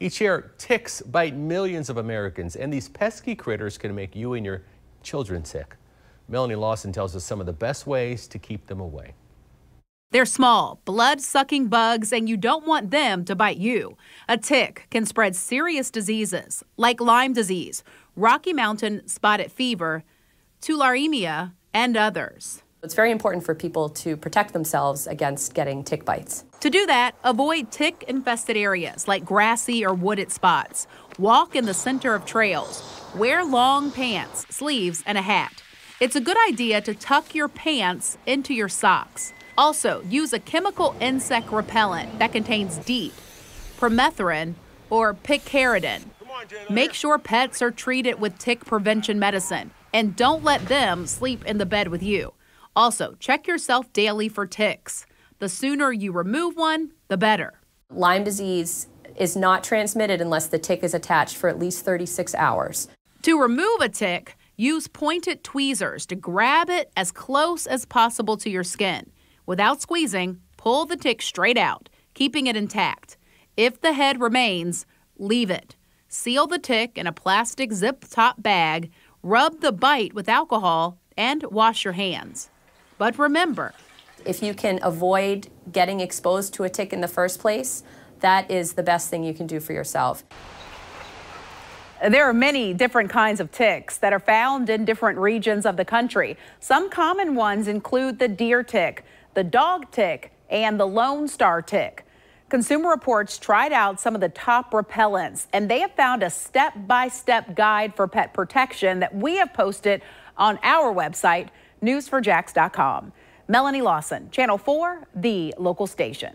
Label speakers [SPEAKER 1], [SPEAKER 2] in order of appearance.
[SPEAKER 1] Each year, ticks bite millions of Americans, and these pesky critters can make you and your children sick. Melanie Lawson tells us some of the best ways to keep them away.
[SPEAKER 2] They're small, blood sucking bugs, and you don't want them to bite you. A tick can spread serious diseases like Lyme disease, Rocky Mountain spotted fever, tularemia, and others.
[SPEAKER 3] It's very important for people to protect themselves against getting tick bites.
[SPEAKER 2] To do that, avoid tick infested areas like grassy or wooded spots. Walk in the center of trails. Wear long pants, sleeves, and a hat. It's a good idea to tuck your pants into your socks. Also, use a chemical insect repellent that contains DEET, permethrin, or picaridin. Make sure pets are treated with tick prevention medicine and don't let them sleep in the bed with you. Also, check yourself daily for ticks. The sooner you remove one, the better.
[SPEAKER 3] Lyme disease is not transmitted unless the tick is attached for at least 36 hours.
[SPEAKER 2] To remove a tick, use pointed tweezers to grab it as close as possible to your skin. Without squeezing, pull the tick straight out, keeping it intact. If the head remains, leave it. Seal the tick in a plastic zip top bag, rub the bite with alcohol, and wash your hands. But remember,
[SPEAKER 3] if you can avoid getting exposed to a tick in the first place, that is the best thing you can do for yourself.
[SPEAKER 2] There are many different kinds of ticks that are found in different regions of the country. Some common ones include the deer tick, the dog tick, and the Lone Star tick. Consumer Reports tried out some of the top repellents, and they have found a step-by-step -step guide for pet protection that we have posted on our website, news4jax.com. Melanie Lawson, Channel 4, the local station.